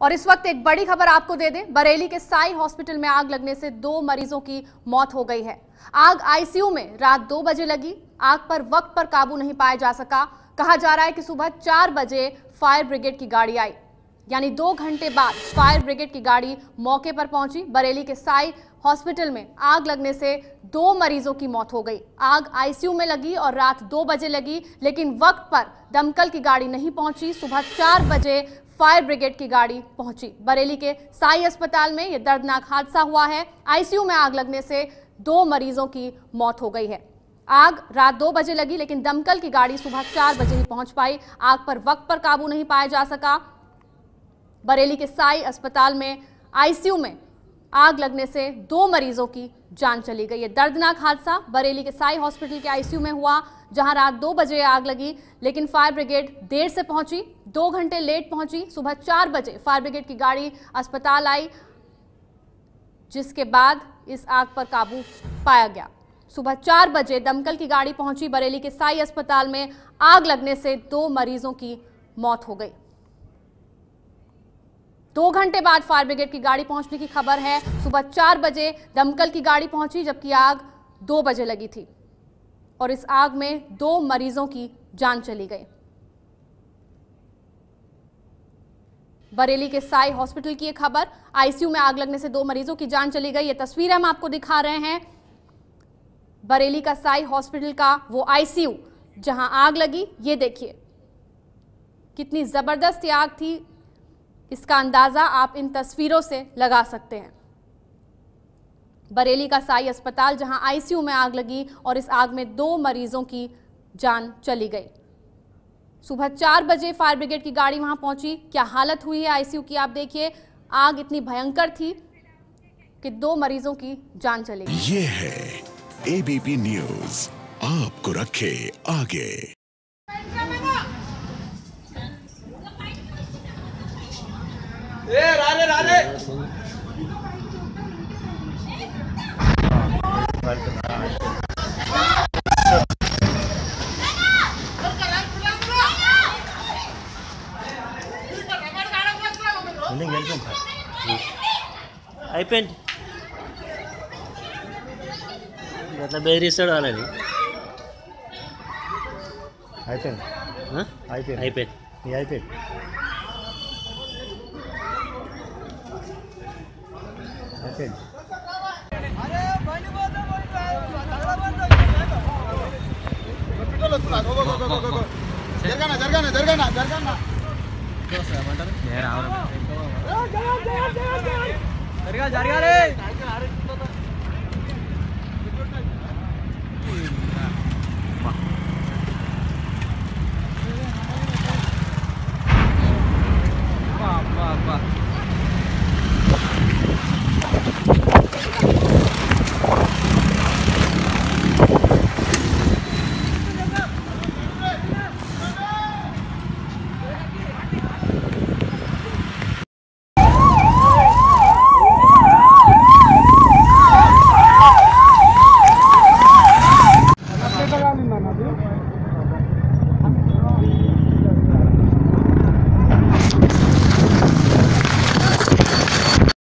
और इस वक्त एक बड़ी खबर आपको दे दें, बरेली के साई हॉस्पिटल में आग लगने से दो मरीजों की मौत हो गई है। आग आईसीयू में रात दो बजे लगी। आग पर वक्त पर काबू नहीं पाया जा सका। कहा जा रहा है कि सुबह चार बजे फायर ब्रिगेड की गाड़ी आई। यानी दो घंटे बाद फायर ब्रिगेड की गाड़ी मौके पर पहुँची। बरेली के साई हॉस्पिटल में आग लगने से दो मरीजों की मौत हो गई। आग आईसीयू में लगी और रात दो बजे लगी, लेकिन वक्त पर दमकल की गाड़ी नहीं पहुँची। सुबह चार बजे फायर ब्रिगेड की गाड़ी पहुँची। बरेली के साई अस्पताल में यह दर्दनाक हादसा हुआ है। आईसीयू में आग लगने से दो मरीजों की मौत हो गई है। आग रात दो बजे लगी, लेकिन दमकल की गाड़ी सुबह चार बजे ही पहुँच पाई। आग पर वक्त पर काबू नहीं पाया जा सका। बरेली के साई अस्पताल में, आईसीयू में आग लगने से दो मरीजों की जान चली गई। है दर्दनाक हादसा बरेली के साई हॉस्पिटल के आईसीयू में हुआ, जहाँ रात दो बजे आग लगी, लेकिन फायर ब्रिगेड देर से पहुँची, दो घंटे लेट पहुँची, सुबह चार बजे फायर ब्रिगेड की गाड़ी अस्पताल आई, जिसके बाद इस आग पर काबू पाया गया। सुबह चार बजे दमकल की गाड़ी पहुँची बरेली के साई अस्पताल में, आग लगने से दो मरीजों की मौत हो गई। दो घंटे बाद फायर ब्रिगेड की गाड़ी पहुँचने की खबर है। सुबह चार बजे दमकल की गाड़ी पहुँची, जबकि आग दो बजे लगी थी और इस आग में दो मरीजों की जान चली गई। बरेली के साई हॉस्पिटल की खबर, आईसीयू में आग लगने से दो मरीजों की जान चली गई। ये तस्वीर हम आपको दिखा रहे हैं। बरेली का साई हॉस्पिटल का वो आईसीयू, जहाँ आग लगी, ये देखिए। कितनी ज़बरदस्त आग थी इसका अंदाज़ा आप इन तस्वीरों से लगा सकते हैं। बरेली का साई अस्पताल, जहाँ आईसीयू में आग लगी और इस आग में दो मरीजों की जान चली गई। सुबह चार बजे फायर ब्रिगेड की गाड़ी वहाँ पहुँची। क्या हालत हुई है आईसीयू की, आप देखिए। आग इतनी भयंकर थी कि दो मरीजों की जान चली गई। ये है एबीपी न्यूज़ आपको रखे आगे। ఏ అయిపోయింది. ఎట్లా బెదిరిస్తాడు వాళ్ళని అయిపోయింది. అయిపోయింది. అయిపోయింది. ఓకే. జరగనా జరగనా జరగనా జరగనా. జరగాలి. జరగాలి